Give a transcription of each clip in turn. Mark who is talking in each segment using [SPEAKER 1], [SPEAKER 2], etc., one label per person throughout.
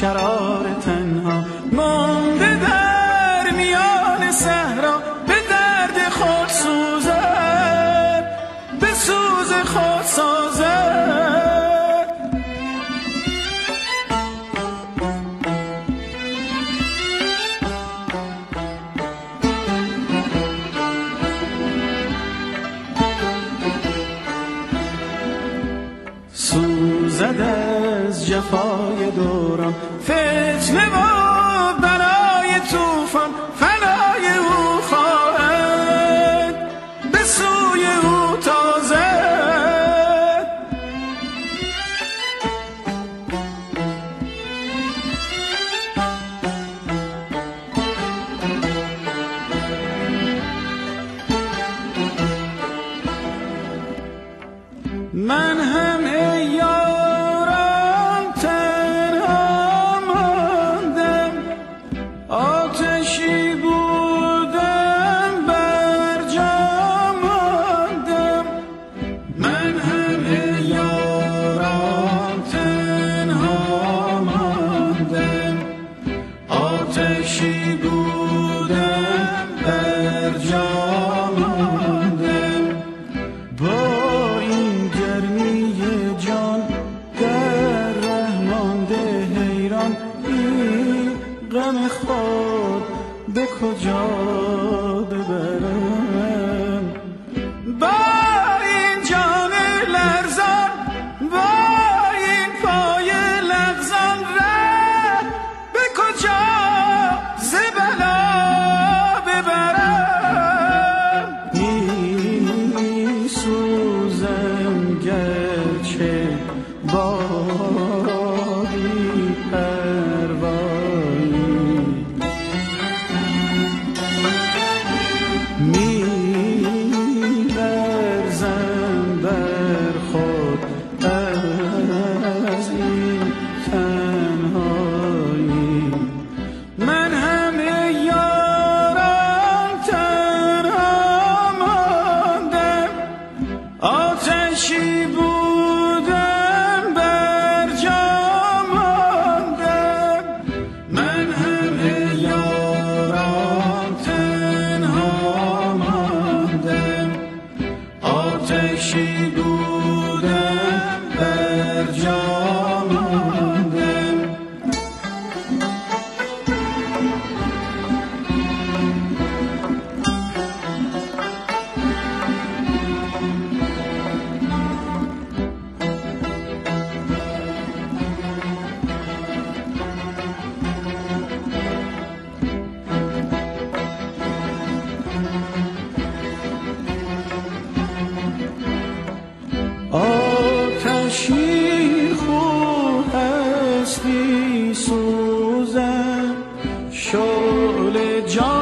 [SPEAKER 1] شرار تنها. مانده در میان صحرا به درد خود سوزد به سوز خود سازد. سوزد از جفای دوران Fez levar. غم خود به کجا ببرم؟ با این جان لرزان با این پای لغزان ره به کجا شعله جان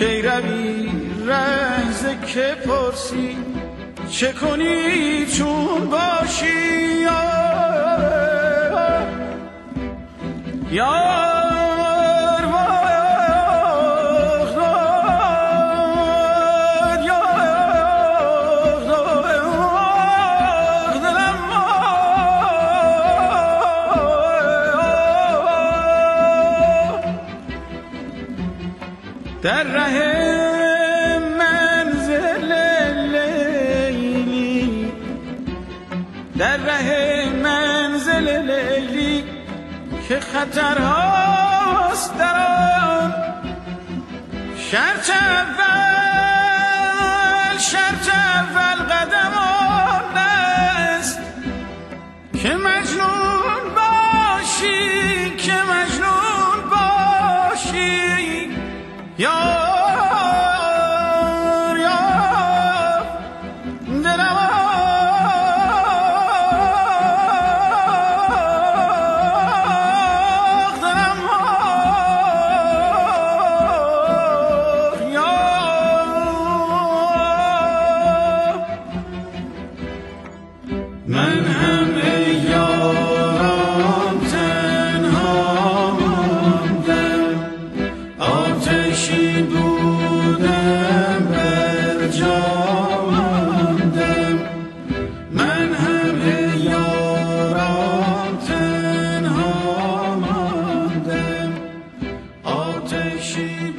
[SPEAKER 1] کی روی که پرسی؟ چه کنی چون باشی؟ یا در ره منزل لیلی در ره منزل لیلی که خطرهاست در آن. شرچ اول Yo! کشیدونم بر جاماندم من همه یاران تنها ماندم. آتشی